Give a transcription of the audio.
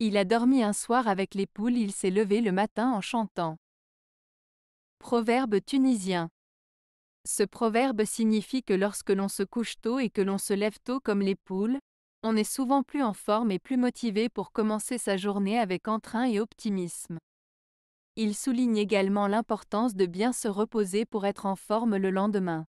Il a dormi un soir avec les poules, il s'est levé le matin en chantant. Proverbe tunisien. Ce proverbe signifie que lorsque l'on se couche tôt et que l'on se lève tôt comme les poules, on est souvent plus en forme et plus motivé pour commencer sa journée avec entrain et optimisme. Il souligne également l'importance de bien se reposer pour être en forme le lendemain.